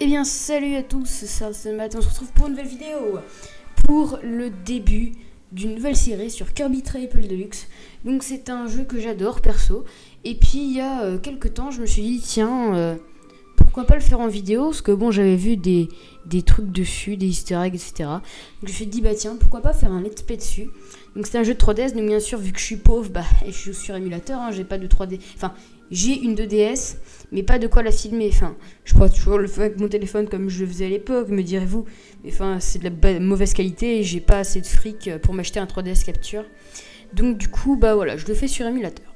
Eh bien salut à tous, c'est matin, on se retrouve pour une nouvelle vidéo pour le début d'une nouvelle série sur Kirby Triple Deluxe. Donc c'est un jeu que j'adore perso. Et puis il y a euh, quelques temps je me suis dit tiens euh, pourquoi pas le faire en vidéo? Parce que bon j'avais vu des, des trucs dessus, des easter eggs etc. Donc je me suis dit bah tiens pourquoi pas faire un let's play dessus? Donc c'est un jeu de 3DS donc bien sûr vu que je suis pauvre bah je joue sur émulateur, hein, j'ai pas de 3D, enfin j'ai une 2DS, mais pas de quoi la filmer. Enfin, je pourrais toujours le avec mon téléphone comme je le faisais à l'époque, me direz-vous. Mais enfin, c'est de la mauvaise qualité et j'ai pas assez de fric pour m'acheter un 3DS capture. Donc du coup, bah voilà, je le fais sur émulateur.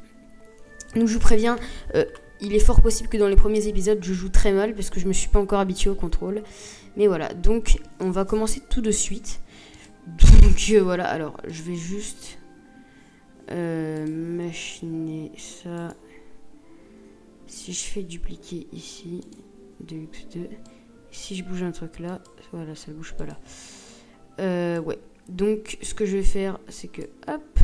Donc je vous préviens, euh, il est fort possible que dans les premiers épisodes, je joue très mal parce que je me suis pas encore habitué au contrôle. Mais voilà, donc on va commencer tout de suite. Donc euh, voilà, alors je vais juste euh, machiner ça si je fais dupliquer ici, de x2, si je bouge un truc là, voilà, ça ne bouge pas là. Euh, ouais, donc ce que je vais faire, c'est que, hop,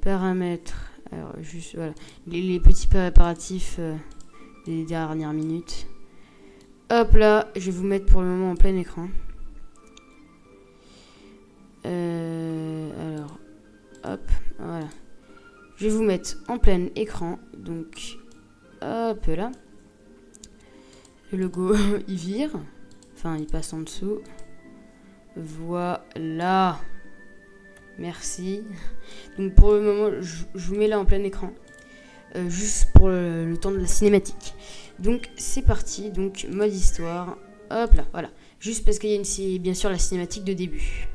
paramètres, alors juste, voilà, les, petits préparatifs euh, des dernières minutes. Hop là, je vais vous mettre pour le moment en plein écran. Euh, alors, hop, voilà. Je vais vous mettre en plein écran, donc Hop là. Le logo, il vire. Enfin, il passe en dessous. Voilà. Merci. Donc pour le moment, je, vous mets là en plein écran. Euh, juste pour le, temps de la cinématique. Donc c'est parti. Donc mode histoire. Hop là, voilà. Juste parce qu'il y a une, bien sûr la cinématique de début.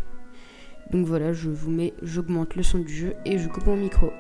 Donc voilà, je vous mets, j'augmente le son du jeu et je coupe mon micro.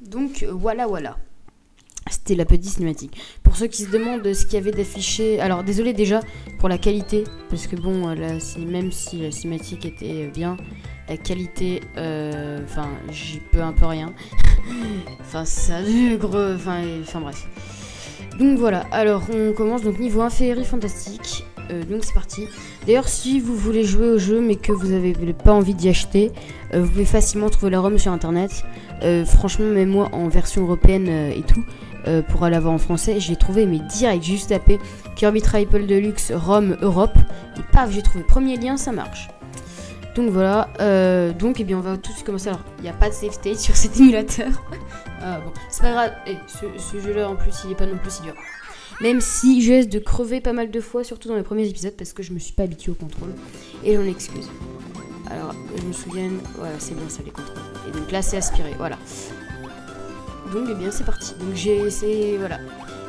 Donc euh, voilà, voilà. C'était la petite cinématique. Pour ceux qui se demandent ce qu'il y avait d'affiché, alors désolé déjà pour la qualité, parce que bon, là, même si la cinématique était euh, bien, la qualité, euh, enfin, j'y peux un peu rien. enfin, ça, gros, enfin, enfin bref. Donc voilà, alors on commence donc niveau 1 féerie fantastique. Donc c'est parti. D'ailleurs, si vous voulez jouer au jeu mais que vous n'avez pas envie d'y acheter, vous pouvez facilement trouver la ROM sur internet. Euh, franchement, même moi en version européenne euh, et tout, euh, pour aller voir en français, j'ai trouvé mais direct, j'ai juste tapé Kirby Triple Deluxe Rome Europe et paf, j'ai trouvé premier lien, ça marche. Donc voilà, euh, donc eh bien on va tout de suite commencer. Alors, il n'y a pas de state sur cet émulateur. ah bon, c'est pas grave. Et ce, jeu-là en plus, il est pas non plus si dur. Même si je risque de crever pas mal de fois, surtout dans les premiers épisodes, parce que je me suis pas habitué au contrôle. Et j'en excuse. Alors, je me souviens, voilà, c'est bien ça les contrôles. Et donc là, c'est aspiré, voilà. Donc, eh bien, c'est parti. Donc, j'ai essayé, voilà.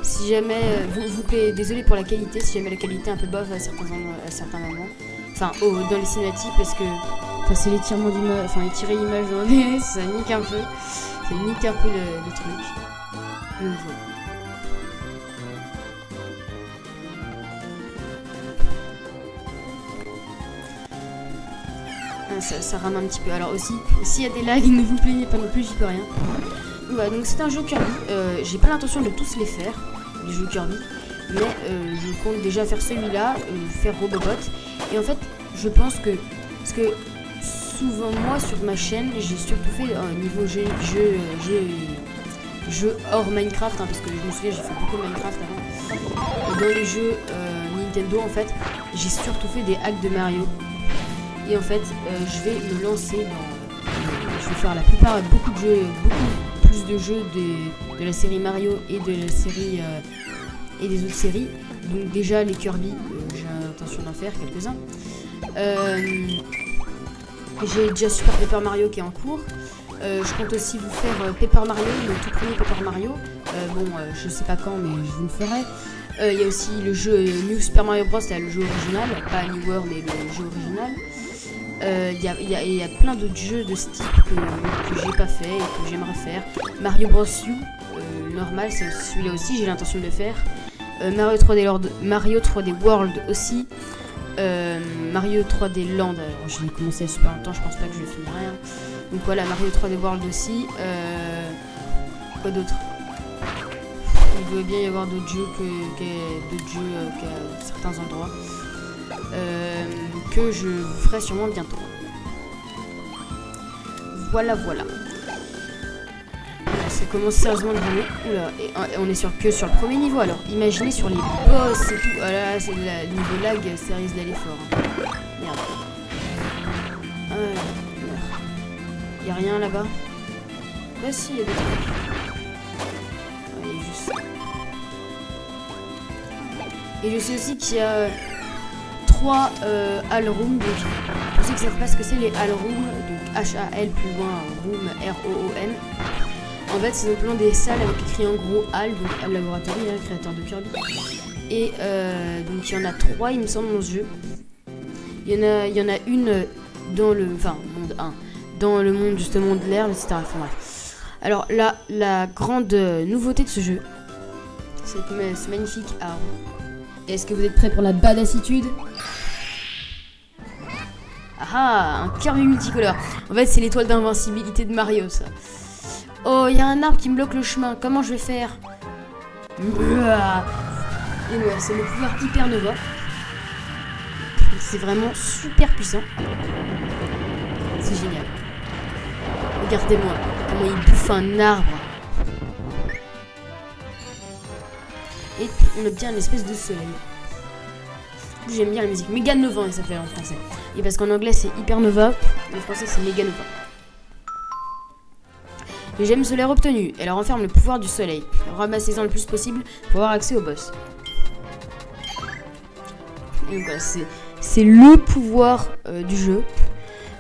Si jamais, euh, vous, vous plaît, désolé pour la qualité, si jamais la qualité est un peu bof à certains, à certains moments. Enfin, oh, dans les cinématiques, parce que enfin, c'est l'étirement d'image, enfin, étirer l'image dans les ça nique un peu. Ça nique un peu le, truc. Donc, ah, Ça, ça, rame un petit peu. Alors aussi, s'il y a des lags, ne vous plaignez pas non plus, j'y peux rien. Donc c'est un jeu Kirby. Euh, J'ai pas l'intention de tous les faire, les jeux Kirby. Mais euh, je compte déjà faire celui-là, euh, faire Robobot. Et en fait, je pense que... Parce que souvent, moi, sur ma chaîne, j'ai surtout fait niveau jeu, jeu, jeu, jeu hors Minecraft. Hein, parce que je me souviens, j'ai fait beaucoup de Minecraft avant. dans les jeux Nintendo, en fait, j'ai surtout fait des hacks de Mario. Et en fait, je vais me lancer dans... Je vais faire la plupart, beaucoup de jeux, beaucoup plus de jeux de, de la série Mario et de la série euh, et des autres séries. Donc déjà les Kirby, euh, j'ai l'intention d'en faire quelques-uns. Euh, j'ai déjà Super Paper Mario qui est en cours. je compte aussi vous faire Paper Mario, le tout premier Paper Mario. bon, je sais pas quand, mais je vous le ferai. Il y a aussi le jeu New Super Mario Bros, là, le jeu original, pas New World, mais le jeu original. Il euh, y, a, plein d'autres jeux de ce type que, j'ai pas fait et que j'aimerais faire. Mario Bros U, euh, normal, c'est celui-là aussi, j'ai l'intention de le faire. Euh, Mario 3D World, Mario 3D World aussi. Mario 3D Land, alors je l'ai commencé il y a super longtemps, je pense pas que je vais finir rien. Donc voilà, Mario 3D World aussi. quoi d'autre? Il doit bien y avoir d'autres jeux que, d'autres jeux qu'à certains endroits. Euh, que je vous ferai sûrement bientôt. Voilà, voilà. Ça commence sérieusement de Oula, et on est sur, que sur le premier niveau alors. Imaginez sur les boss et tout. Ah là, c'est le niveau lag, ça risque d'aller fort. Hein. Merde. Ah, merde. Y'a rien là-bas? Bah si, il y a des trucs. Ah, juste Et je sais aussi qu'il y a 3 euh, hall rooms. Donc, pour ceux qui ne pas ce que c'est les hall rooms, donc H-A-L plus loin, room, R-O-O-N. En fait, c'est simplement des salles avec écrit en gros hall, donc hall laboratory, hein, créateur de Kirby. Et euh, donc il y en a 3, il me semble, dans ce jeu. Il y en a, une dans le, enfin, monde 1, dans le monde justement de l'air, etc. Enfin. Alors là, la grande nouveauté de ce jeu, c'est ce magnifique arbre. Est-ce que vous êtes prêts pour la badassitude ah, un Kirby multicolore. En fait, c'est l'étoile d'invincibilité de Mario, ça. Oh, il y a un arbre qui me bloque le chemin. Comment je vais faire? Et ouais, c'est le pouvoir Hyper Nova. C'est vraiment super puissant. C'est génial. Regardez-moi comment il bouffe un arbre. Et on a bien une espèce de soleil. J'aime bien la musique. Mega Nova, ça fait en français. Et parce qu'en anglais c'est Hyper Nova, en français c'est Mega Nova. Les gemmes solaires obtenues. Elle renferme le pouvoir du soleil. Ramassez-en le plus possible pour avoir accès au boss. Voilà, c'est le pouvoir euh, du jeu.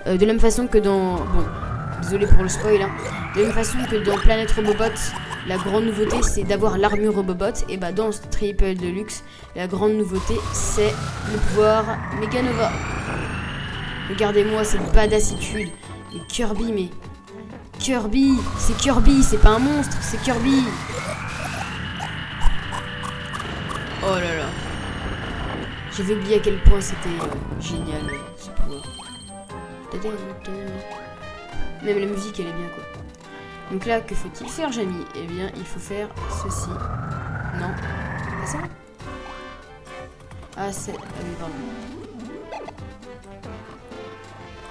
Euh, de la même façon que dans... Bon, désolé pour le spoil. Hein. De la même façon que dans Planète Robobot, la grande nouveauté, c'est d'avoir l'armure Robobot. Et bah, dans Triple Deluxe, la grande nouveauté, c'est le pouvoir Meganova. Regardez-moi cette badassitude. Et Kirby, mais... Kirby C'est Kirby, c'est pas un monstre, c'est Kirby Oh là là. J'avais oublié à quel point c'était euh, génial, ce pouvoir. Même la musique, elle est bien, quoi. Donc là, que faut-il faire, Jamie? Eh bien, il faut faire ceci. Non. Pas ça Ah, c'est... Ah pardon.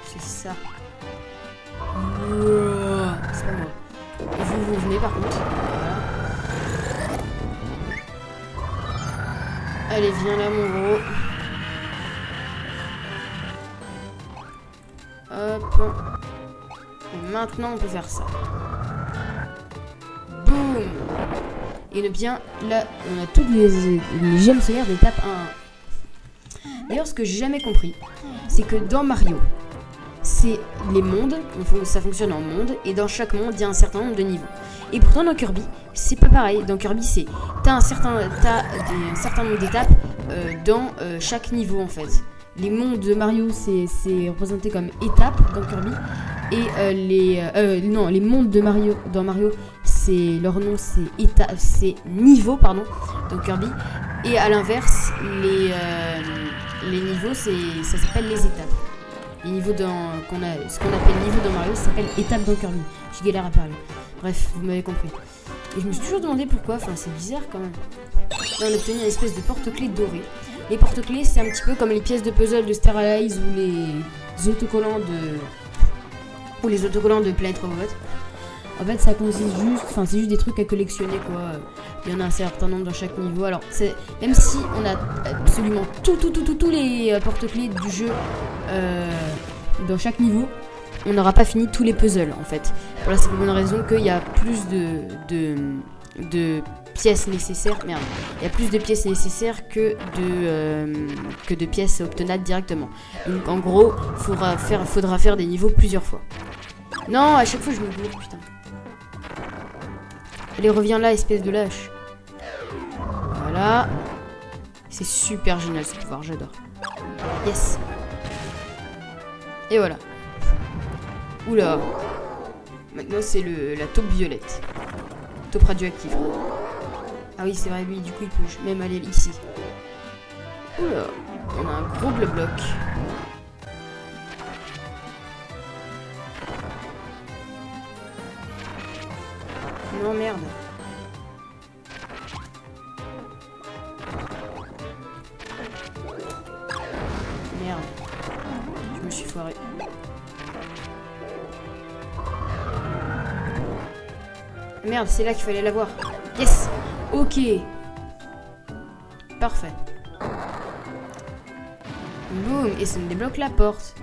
C'est ça. C'est pas moi. Vous, vous venez par contre. Voilà. Allez, viens là, mon gros. Hop. Et maintenant, on peut faire ça. Et bien, là, on a toutes les, gemmes solaires d'étape 1. D'ailleurs, ce que j'ai jamais compris, c'est que dans Mario, c'est les mondes, ça fonctionne en monde, et dans chaque monde, il y a un certain nombre de niveaux. Et pourtant, dans Kirby, c'est pas pareil. Dans Kirby, c'est t'as un certain, un certain nombre d'étapes euh, dans euh, chaque niveau, en fait. Les mondes de Mario, c'est représenté comme étapes dans Kirby. Et euh, les, non, les mondes de Mario, dans Mario, c'est leur nom, c'est niveau, pardon, dans Kirby. Et à l'inverse, les, les niveaux, c'est ça s'appelle les étapes. Les niveaux dans qu'on a, ce qu'on appelle niveau dans Mario, ça s'appelle étape dans Kirby. Je galère à parler. Bref, vous m'avez compris. Et je me suis toujours demandé pourquoi, enfin c'est bizarre quand même. On a obtenu une espèce de porte-clés doré. Les porte-clés c'est un petit peu comme les pièces de puzzle de Star Allies ou les autocollants de... ou les autocollants de Planet Robot. En fait ça consiste juste, enfin c'est juste des trucs à collectionner quoi. Il y en a un certain nombre dans chaque niveau. Alors c'est même si on a absolument tout, tout, tout, tout, tous les euh, porte-clés du jeu euh, dans chaque niveau, on n'aura pas fini tous les puzzles en fait. Pour la simple bonne raison qu'il y a plus de, de, pièces nécessaires. Merde. Il y a plus de pièces nécessaires que de, euh, que de pièces obtenables directement. Donc en gros, faudra faire, faudra faire des niveaux plusieurs fois. Non, à chaque fois je me gourre, putain. Allez, reviens là, espèce de lâche. Voilà. C'est super génial ce pouvoir, j'adore. Yes. Et voilà. Oula. Maintenant, c'est la taupe violette. Taupe radioactive. Ah oui, c'est vrai, lui, du coup, il peut même aller ici. Oula. On a un gros bloc-bloc. Non, merde. Merde. Je me suis foiré. Merde, c'est là qu'il fallait l'avoir. Yes Ok. Parfait. Boum Et ça me débloque la porte.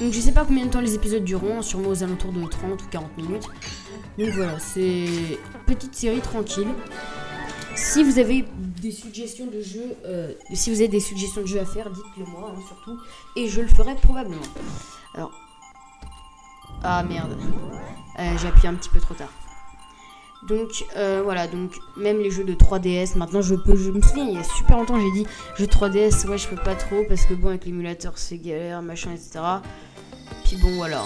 Donc je sais pas combien de temps les épisodes dureront, sûrement aux alentours de 30 ou 40 minutes. Donc voilà, c'est petite série tranquille. Si vous avez des suggestions de jeux, euh, si vous avez des suggestions de jeux à faire, dites-le moi hein, surtout, et je le ferai probablement. Alors, ah merde, euh, j'ai appuyé un petit peu trop tard. Donc euh, voilà, donc même les jeux de 3DS, maintenant je peux, je me souviens il y a super longtemps j'ai dit jeux 3DS, ouais je peux pas trop parce que bon avec l'émulateur c'est galère, machin etc. Puis bon voilà,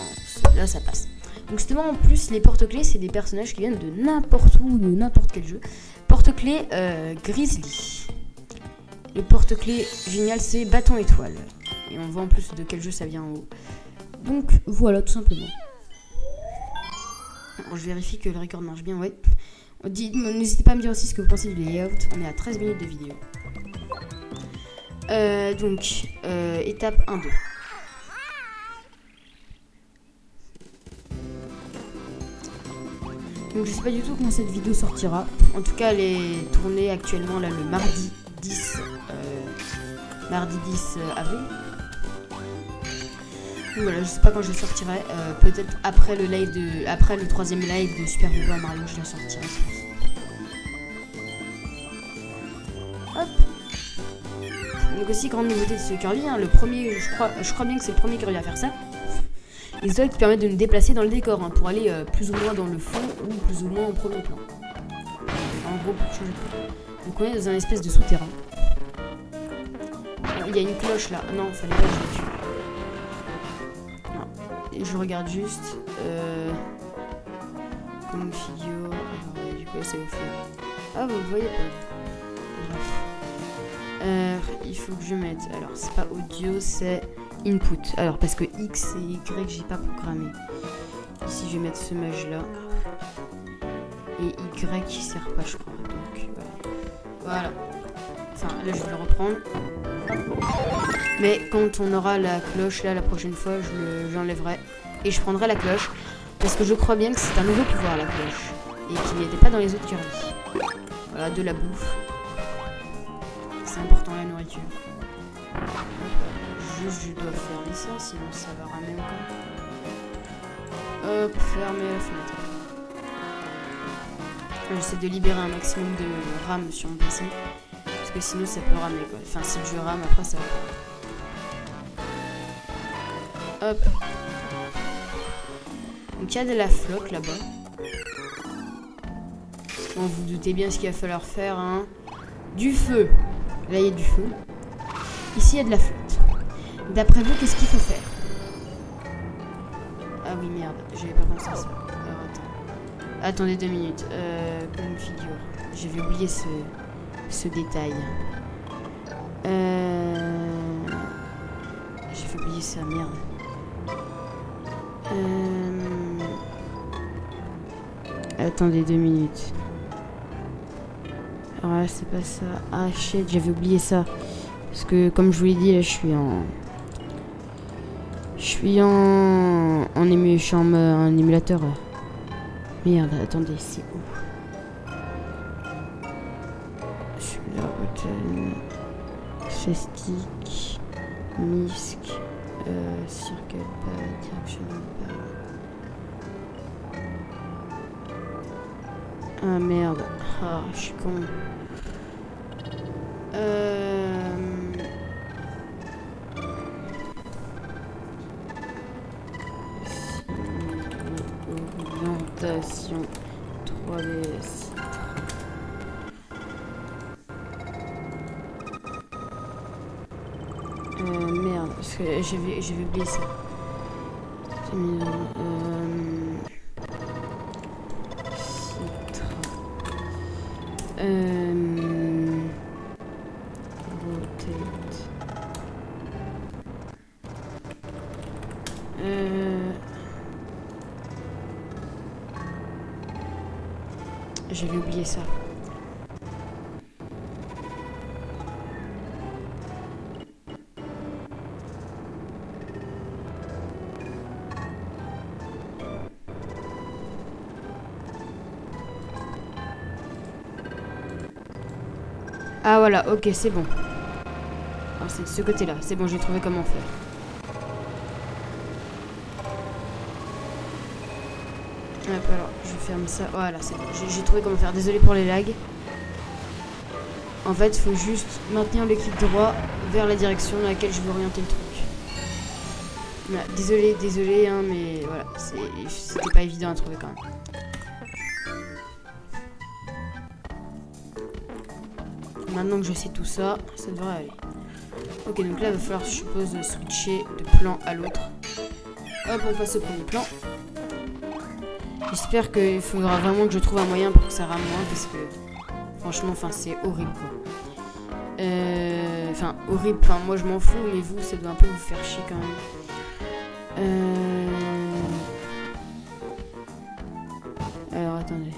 là ça passe. Donc justement en plus les porte-clés c'est des personnages qui viennent de n'importe où, de n'importe quel jeu. Porte-clés euh, Grizzly. Le porte-clés génial c'est bâton étoile. Et on voit en plus de quel jeu ça vient en haut. Donc voilà tout simplement. Je vérifie que le record marche bien, ouais. N'hésitez pas à me dire aussi ce que vous pensez du layout. On est à 13 minutes de vidéo. Euh, donc, euh, étape 1-2. Donc je sais pas du tout comment cette vidéo sortira. En tout cas, elle est tournée actuellement là le mardi 10, euh, mardi 10 avril. Donc voilà, je sais pas quand je sortirai. Euh, peut-être après le live de, après le troisième live de Super Mario, je la sortirai. Hop. Donc aussi grande nouveauté de ce Kirby, hein, le premier, je crois, je crois bien que c'est le premier Kirby à faire ça. Les autres qui permettent de nous déplacer dans le décor hein, pour aller euh, plus ou moins dans le fond ou plus ou moins en premier plan. En gros, pour changer de plan. Donc on est dans un espèce de souterrain. Il y a une cloche là. Non, fallait pas que je tue je regarde juste. Euh, comme figure. du coup, c'est au fond. Ah, vous voyez pas. Euh, il faut que je mette. Alors, c'est pas audio, c'est input. Alors, parce que X et Y, j'ai pas programmé. Ici, je vais mettre ce mage là. Et Y qui sert pas, je crois. Donc, voilà. Enfin, là, je vais le reprendre. Mais quand on aura la cloche, là, la prochaine fois, je l'enlèverai. et je prendrai la cloche. Parce que je crois bien que c'est un nouveau pouvoir, la cloche. Et qui n'était pas dans les autres Kirby. Voilà, de la bouffe. C'est important, la nourriture. Je dois fermer ça, sinon ça va ramer encore. Hop, fermer la fenêtre. J'essaie de libérer un maximum de RAM sur mon PC. Parce que sinon ça peut ramer quoi. Enfin si je rame après ça va. Hop. Donc il y a de la flotte là-bas. Bon, vous, vous doutez bien ce qu'il va falloir faire, hein. Du feu. Là, il y a du feu. Ici, il y a de la flotte. D'après vous, qu'est-ce qu'il faut faire Ah oui, merde. J'avais pas pensé à ça. Attendez deux minutes. Euh, comme figure. J'avais oublié ce, ce détail. Euh... J'ai oublier ça, merde. Euh... Attendez deux minutes. Là, c'est pas ça. Ah shit, j'avais oublié ça. Parce que comme je vous l'ai dit, là, je suis en... Je suis en... En, ému... en, émulateur. Merde, attendez, c'est où? Je suis là, Hotel... Festic... Misk... Euh, circle pad, direction pad... Ah merde, ah je suis con. Euh... Orientation 3DS. Euh, merde, parce que ça. Euh, Ça. Ah voilà, ok, c'est bon. Ah, c'est de ce côté-là. C'est bon, j'ai trouvé comment faire. Alors, je ferme ça. Voilà, bon. J'ai trouvé comment faire. Désolé pour les lags. En fait, il faut juste maintenir le clic droit vers la direction dans laquelle je veux orienter le truc. désolé, désolé, hein, mais voilà, c'était pas évident à trouver quand même. Maintenant que je sais tout ça, ça devrait aller. Ok, donc là, il va falloir, je suppose, switcher de plan à l'autre. Hop, on passe au premier plan. J'espère qu'il faudra vraiment que je trouve un moyen pour que ça rame moins, parce que, franchement, enfin, c'est horrible, euh, Enfin, horrible, enfin, moi, je m'en fous, mais vous, ça doit un peu vous faire chier, quand même. Euh... Alors, attendez.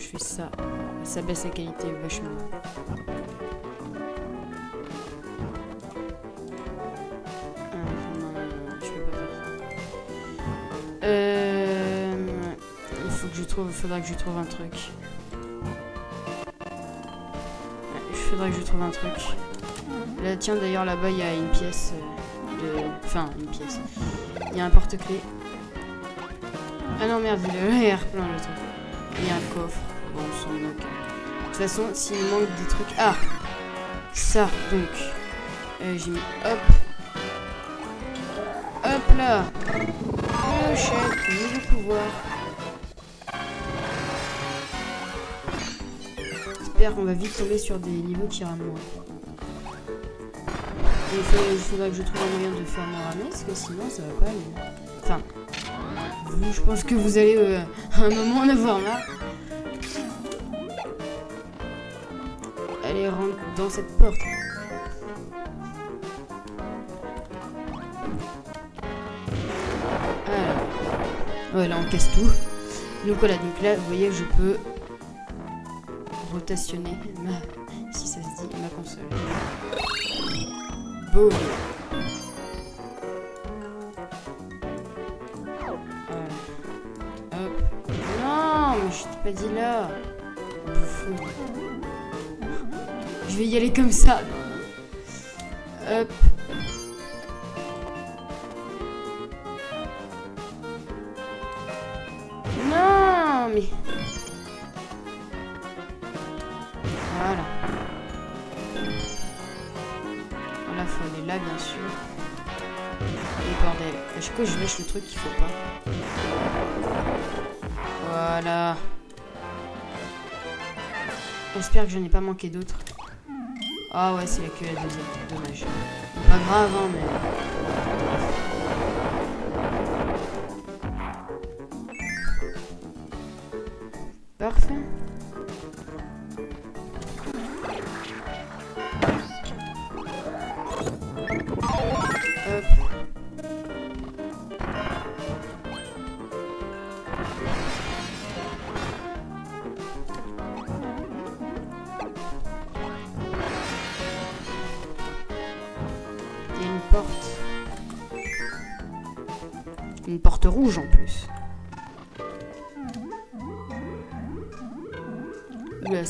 je fais ça, ça baisse la qualité vachement. Trouve, faudra que je trouve un truc. Il faudra que je trouve un truc. Là, tiens, d'ailleurs, là-bas, il y a une pièce euh, de... Enfin, une pièce. Il y a un porte-clés. Ah non, merde, il y a plein le truc. Il y a un coffre. Bon, on s'en moque. De toute façon, s'il manque des trucs... Ah Ça, donc. Euh, j'ai. Hop. Hop là. Clochette, nouveau pouvoir. J'espère qu'on va vite tomber sur des niveaux qui ramènent. Il faudra, que je trouve un moyen de faire ma ramée, parce que sinon ça va pas aller. Enfin, je pense que vous allez euh, un moment en avoir marre. Allez, rentre dans cette porte. Voilà. on casse tout. Donc voilà, donc là, vous voyez, je peux rotationner ma, si ça se dit, ma console. Boum je t'ai pas dit là. Je vais y aller comme ça. Hop. Le truc qu'il faut pas. Voilà. J'espère que je n'ai pas manqué d'autres. Ah ouais, c'est que la deuxième. Dommage. Pas grave, hein, mais...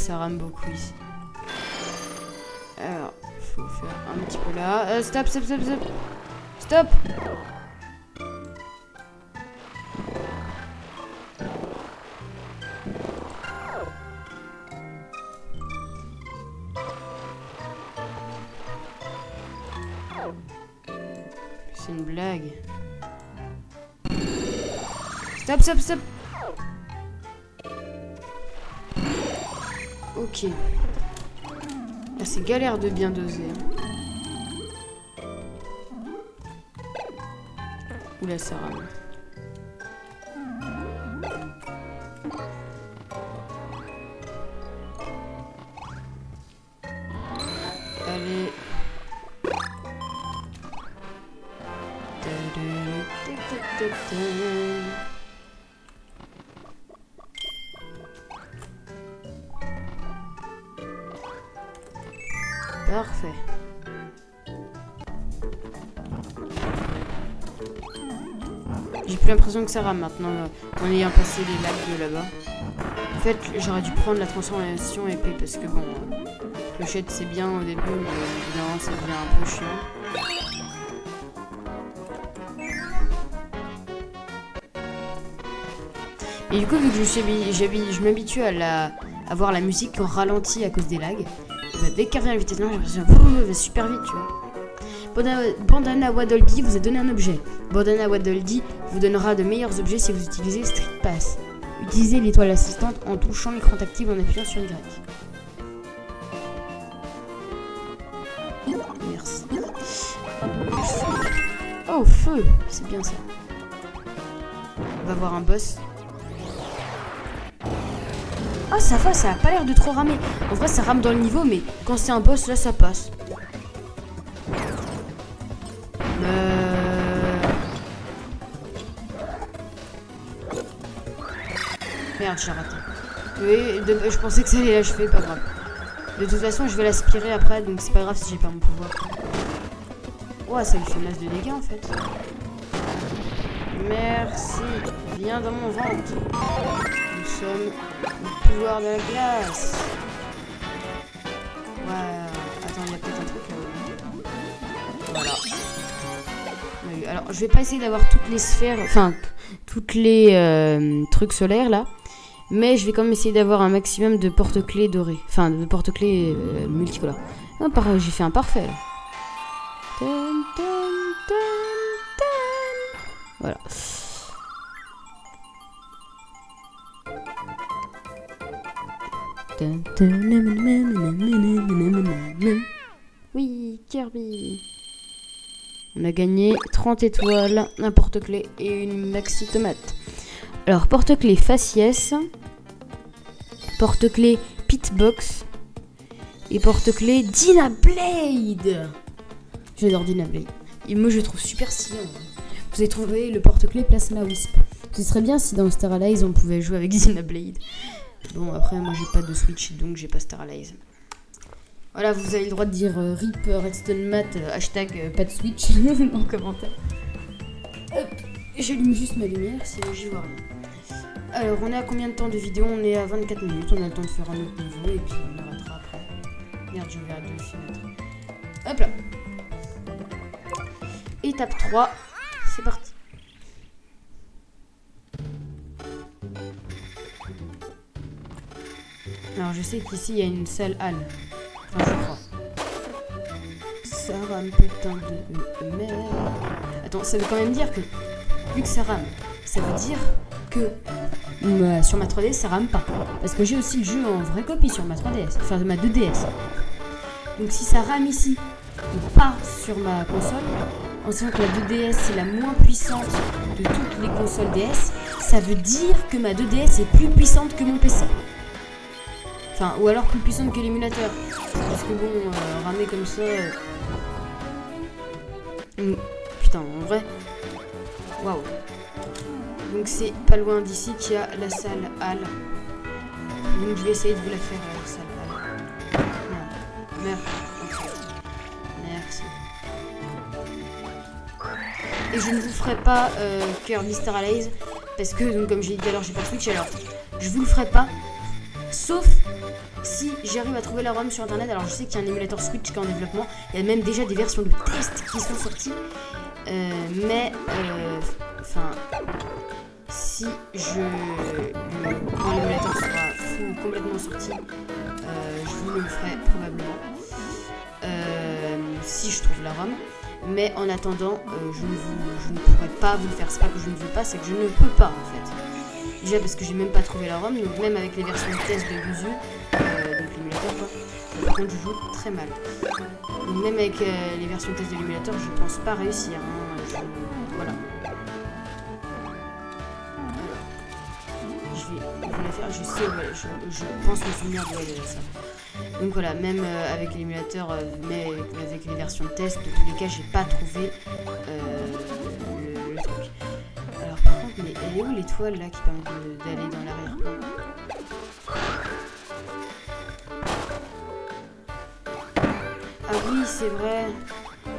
ça rame beaucoup ici. Alors, faut faire un petit peu là. Euh, stop, stop, stop, stop. Stop C'est une blague. Stop, stop, stop C'est galère de bien doser. hein. Oula, ça rame. Allez. Parfait. J'ai plus l'impression que ça rame maintenant euh, en ayant passé les lacs de là-bas. En fait, j'aurais dû prendre la transformation épée parce que bon, euh, clochette c'est bien au début, mais évidemment ça devient un peu chiant. Et du coup, vu que je je m'habitue à, la, à voir la musique en ralenti à cause des lags, dès qu'elle revient à la vitesse normale, j'ai l'impression qu'elle va super vite, tu vois. Bandana, Waddle-Dee vous a donné un objet. Bandana Waddle-Dee vous donnera de meilleurs objets si vous utilisez Street Pass. Utilisez l'étoile assistante en touchant l'écran tactile en appuyant sur Y. Merci. Oh, feu C'est bien ça. On va voir un boss. Ah, ça va, ça a pas l'air de trop ramer. En vrai, ça rame dans le niveau, mais quand c'est un boss, là, ça passe. Euh... Merde, j'ai raté. Oui, je pensais que ça allait l'achever, pas grave. De toute façon, je vais l'aspirer après, donc c'est pas grave si j'ai pas mon pouvoir. Ouais, ça lui fait masse de dégâts en fait. Merci. Viens dans mon ventre. Le pouvoir de la glace. Attends, il y a peut-être un truc là. Voilà. Alors, je vais pas essayer d'avoir toutes les sphères, enfin, toutes les euh, trucs solaires là. Mais je vais quand même essayer d'avoir un maximum de porte-clés dorés. Enfin, de porte-clés euh, multicolores. Ah, par- j'ai fait un parfait là. Voilà. Oui, Kirby. On a gagné 30 étoiles, un porte-clés et une maxi tomate. Alors, porte-clés faciès, porte-clés pitbox et porte-clés Dina Blade. J'adore Dina Blade. Et moi, je le trouve super stylé. Vous avez trouvé le porte-clés Plasma Wisp. Ce serait bien si dans Star Allies on pouvait jouer avec Dina Blade. Bon, après, moi j'ai pas de Switch donc j'ai pas Star Allies. Voilà, vous avez le droit de dire euh, RIP Redstone Mat, euh, hashtag euh, pas de Switch en commentaire. Hop, j'allume juste ma lumière, sinon j'y vois rien. Alors, on est à combien de temps de vidéo? On est à 24 minutes, on a le temps de faire un autre niveau et puis on arrêtera après. Merde, j'ai ouvert deux fenêtres. Hop là. Étape 3. C'est parti. Alors je sais qu'ici il y a une salle halle. Enfin je crois. Ça rame putain de merde. Attends, ça veut quand même dire que vu que ça rame, ça veut dire que euh, sur ma 3DS ça rame pas. Parce que j'ai aussi le jeu en vraie copie sur ma 3DS, enfin ma 2DS. Donc si ça rame ici, ou pas sur ma console, en sachant que la 2DS c'est la moins puissante de toutes les consoles DS, ça veut dire que ma 2DS est plus puissante que mon PC. Enfin, ou alors plus puissante que l'émulateur. Parce que bon, euh, ramer comme ça... euh, mm, Putain, en vrai... Waouh. Donc c'est pas loin d'ici qu'il y a la salle Halle. Donc je vais essayer de vous la faire, euh, la salle Halle. Merde. Merde. Merci. Et je ne vous ferai pas euh, Kirby Star Allies parce que, donc, comme j'ai dit tout à l'heure, j'ai pas Switch alors je vous le ferai pas. Sauf si j'arrive à trouver la ROM sur internet. Alors je sais qu'il y a un émulateur Switch qui est en développement. Il y a même déjà des versions de test qui sont sorties. Euh, mais, euh, enfin, si je. Quand l'émulateur sera complètement sorti, euh, je vous le ferai probablement. Euh, si je trouve la ROM. Mais en attendant, je, ne vous, je ne pourrai pas vous le faire. C'est pas que je ne veux pas, c'est que je ne peux pas en fait. Déjà parce que j'ai même pas trouvé la ROM, donc même avec les versions test de Yuzu, euh, donc l'émulateur quoi, par contre je joue très mal. Donc même avec euh, les versions test de l'émulateur, je pense pas réussir. hein, je- Voilà. Je vais la faire, je sais, je, je pense me souvenir de ça. Donc voilà, même euh, avec l'émulateur, mais avec les versions test, de tous les cas, j'ai pas trouvé est où l'étoile là qui permet d'aller dans l'arrière-plan Ah oui, c'est vrai.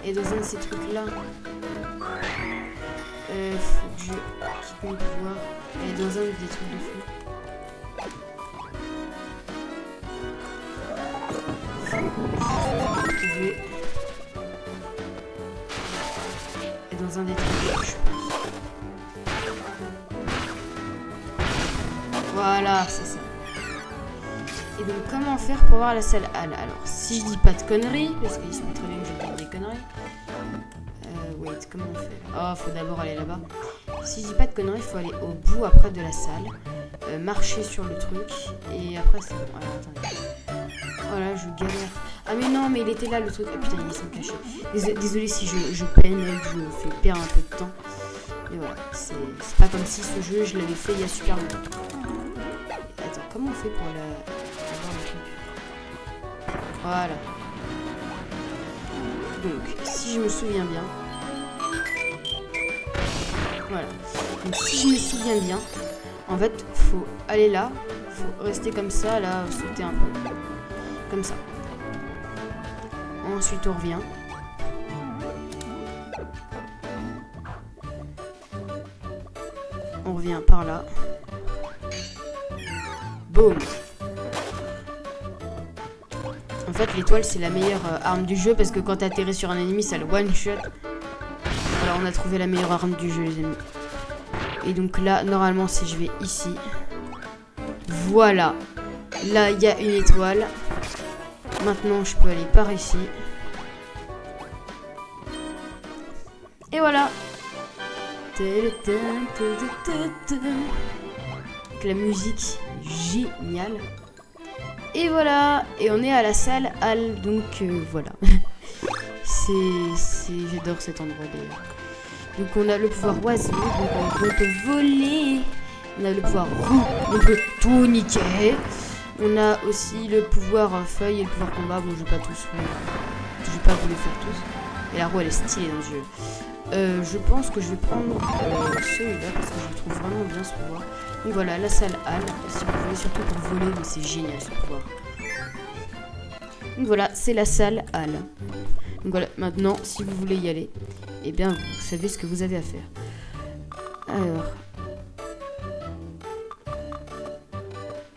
Et dans un de ces trucs-là, euh, faut que je quitte pouvoir. Et dans un des trucs de fou. Et dans un des trucs, je pense. Voilà, c'est ça. Et donc, comment faire pour avoir la salle Alors, si je dis pas de conneries, parce qu'il se peut très bien que je dise des conneries. Euh, wait, comment on fait? Oh, faut d'abord aller là-bas. Si je dis pas de conneries, faut aller au bout après de la salle, euh, marcher sur le truc, et après c'est bon. Attendez. Voilà, je galère. Ah mais non, mais il était là le truc. Ah putain, il s'est caché. Désolé, si je, je peine je fais perdre un peu de temps. Mais voilà, c'est pas comme si ce jeu, je l'avais fait il y a super longtemps. On fait pour la... Voilà. Donc, si je me souviens bien... Voilà. Donc, si je me souviens bien, en fait, faut aller là, faut rester comme ça, là, sauter un peu. Comme ça. Ensuite, on revient. On revient par là. En fait, l'étoile, c'est la meilleure euh, arme du jeu parce que quand t'atterris sur un ennemi, ça le one-shot. Alors, on a trouvé la meilleure arme du jeu, les amis. Et donc là, normalement, si je vais ici. Voilà. Là, il y a une étoile. Maintenant, je peux aller par ici. Et voilà. Avec la musique géniale. Et voilà. Et on est à la salle Hall. Donc euh, voilà. c'est, j'adore cet endroit d'ailleurs. Donc on a le pouvoir oiseau. Donc on, peut voler. On a le pouvoir roue. On peut tout niquer. On a aussi le pouvoir feuille et le pouvoir combat. Bon, je vais pas tous, je vais pas vous les faire tous. Et la roue, elle est stylée dans jeu. Euh, je pense que je vais prendre euh, celui-là parce que je trouve vraiment bien ce pouvoir. Donc voilà, la salle Halle, si vous voulez, surtout pour voler, mais c'est génial ce pouvoir. Donc voilà, c'est la salle Halle. Donc voilà, maintenant, si vous voulez y aller, eh bien, vous savez ce que vous avez à faire. Alors.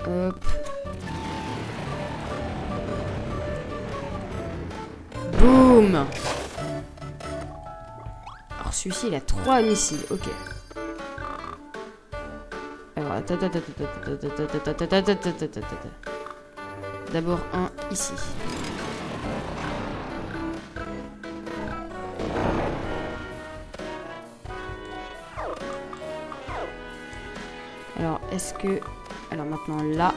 Hop. Boum Alors celui-ci il a trois missiles, ok. D'abord un ici. Alors, est-ce que... Alors maintenant là.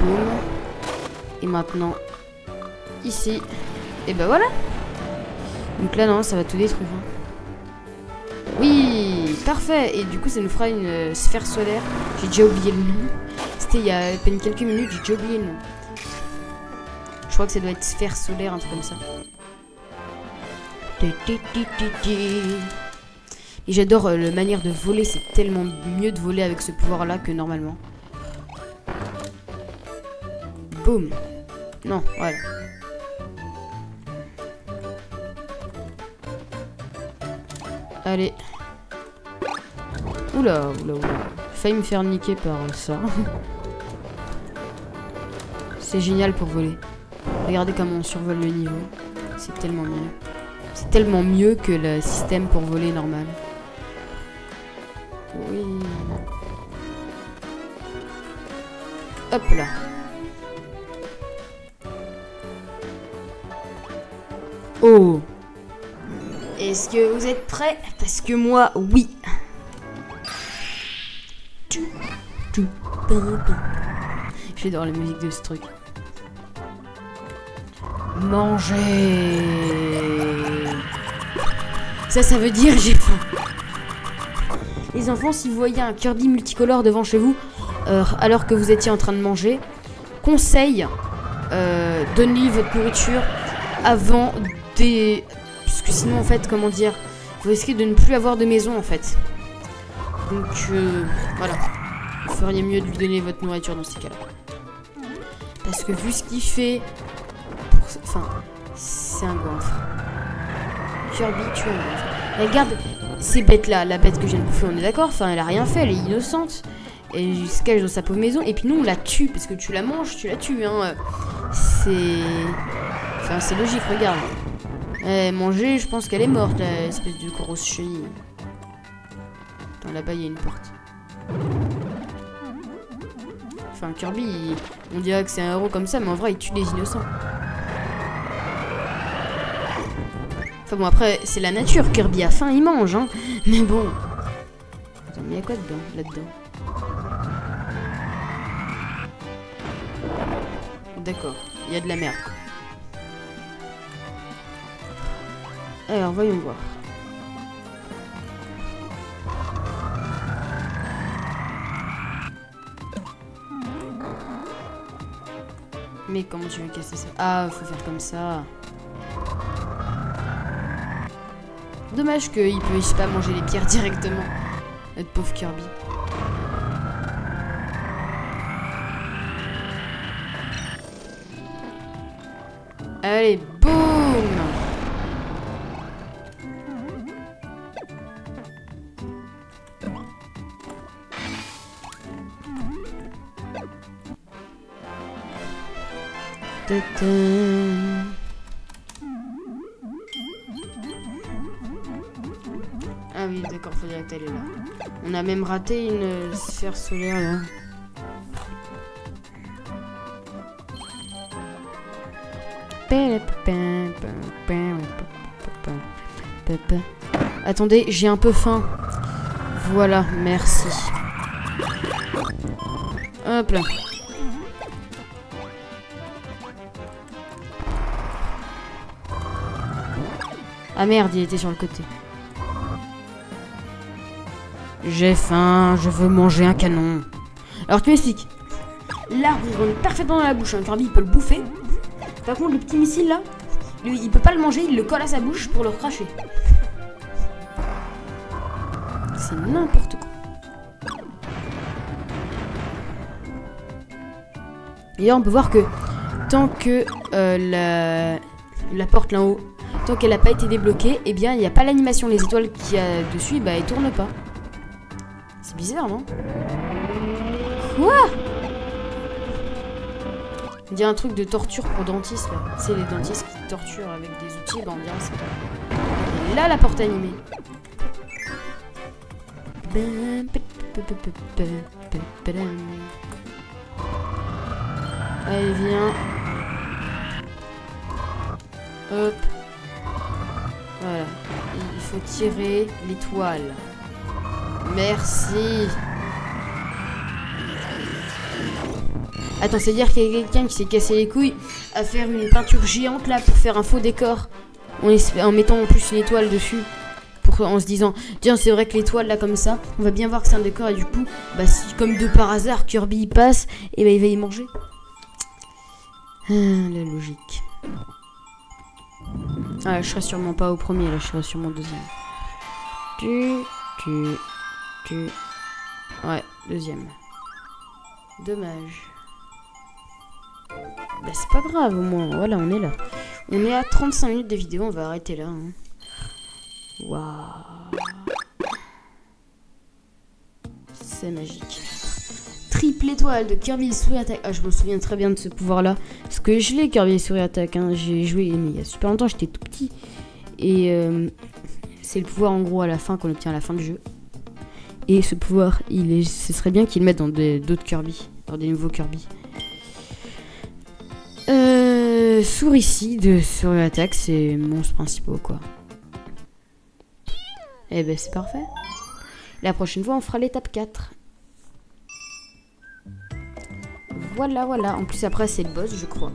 Boum. Et maintenant ici. Et ben voilà. Donc là, non, ça va tout détruire. Parfait. Et du coup, ça nous fera une euh, sphère solaire. J'ai déjà oublié le nom. C'était il y a à peine quelques minutes, j'ai déjà oublié le nom. Je crois que ça doit être sphère solaire, un truc comme ça. Et j'adore euh, la manière de voler, c'est tellement mieux de voler avec ce pouvoir-là que normalement. Boum. Non, voilà. Allez. Oula, oula, oula. Failli me faire niquer par ça. C'est génial pour voler. Regardez comment on survole le niveau. C'est tellement mieux. C'est tellement mieux que le système pour voler normal. Oui. Hop là. Oh. Est-ce que vous êtes prêts? Parce que moi, oui. J'adore la musique de ce truc. Manger. Ça, ça veut dire j'ai faim. Les enfants, si vous voyez un Kirby multicolore devant chez vous, euh, alors que vous étiez en train de manger, conseil, euh, donnez votre nourriture avant des... Parce que sinon, en fait, comment dire, vous risquez de ne plus avoir de maison, en fait. Donc, euh, voilà. Feriez mieux de lui donner votre nourriture dans ces cas-là. Parce que vu ce qu'il fait... pour- Enfin, c'est un goinfre. Kirby, tu es un. Regarde, ces bêtes-là, la bête que je viens de bouffer, on est d'accord Enfin, elle a rien fait, elle est innocente. Elle se cache dans sa pauvre maison. Et puis nous, on la tue, parce que tu la manges, tu la tues, hein. C'est... Enfin, c'est logique, regarde. Eh, manger, je pense qu'elle est morte, la espèce de grosse chenille. Attends, là-bas, il y a une porte. Enfin, Kirby, on dirait que c'est un héros comme ça, mais en vrai, il tue des innocents. Enfin bon, après, c'est la nature. Kirby a faim, il mange, hein. Mais bon. Attends, mais il y a quoi dedans Là-dedans? D'accord, il y a de la merde. Alors, voyons voir. Comment tu veux casser ça? Ah, faut faire comme ça. Dommage qu'il puisse pas manger les pierres directement. Notre pauvre Kirby. Allez, Ah oui, d'accord, faut dire que t'allais là. On a même raté une sphère solaire là. Attendez, j'ai un peu faim. Voilà, merci. Hop là. Ah merde, il était sur le côté. J'ai faim, je veux manger un canon. Alors tu m'expliques. L'arbre il rentre parfaitement dans la bouche, un Kirby il peut le bouffer. Par contre le petit missile là, lui, il peut pas le manger, il le colle à sa bouche pour le recracher. C'est n'importe quoi. D'ailleurs on peut voir que tant que euh, la, la porte là-haut, tant qu'elle n'a pas été débloquée, eh bien il n'y a pas l'animation. Les étoiles qu'il y a dessus, bah elles tournent pas. C'est bizarre, non? Quoi? On dirait un truc de torture pour dentiste là. C'est les dentistes qui torturent avec des outils, bah on dirait là la porte animée. Allez viens. Hop. Faut tirer l'étoile. Merci. Attends, c'est dire qu'il y a quelqu'un qui s'est cassé les couilles à faire une peinture géante là pour faire un faux décor. En, en mettant en plus une étoile dessus. Pour, en se disant, tiens, c'est vrai que l'étoile là comme ça, on va bien voir que c'est un décor et du coup, bah si comme de par hasard Kirby y passe, et bah il va y manger. Ah, la logique. Ah, je serai sûrement pas au premier, là, je serai sûrement au deuxième. Tu, tu, tu. Ouais, deuxième. Dommage. Bah, c'est pas grave, au moins. Voilà, on est là. On est à 35 minutes de vidéo, on va arrêter là. Hein. Waouh. C'est magique. Triple étoile de Kirby Souris Attack. Ah, je me souviens très bien de ce pouvoir-là. Parce que je l'ai, Kirby Souris Attack. Hein. J'ai joué mais il y a super longtemps, j'étais tout petit. Et euh, c'est le pouvoir en gros à la fin qu'on obtient à la fin du jeu. Et ce pouvoir, il est, ce serait bien qu'il le mette dans d'autres Kirby, dans des nouveaux Kirby. Euh, Souricide sur l'attaque, c'est monstre principaux quoi. Eh ben c'est parfait. La prochaine fois, on fera l'étape 4. Voilà, voilà. En plus, après, c'est le boss, je crois.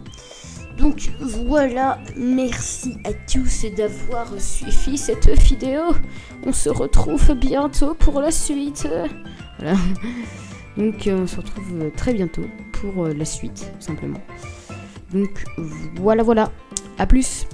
Donc voilà, merci à tous d'avoir suivi cette vidéo. On se retrouve bientôt pour la suite. Voilà. Donc on se retrouve très bientôt pour la suite, simplement. Donc voilà, voilà. À plus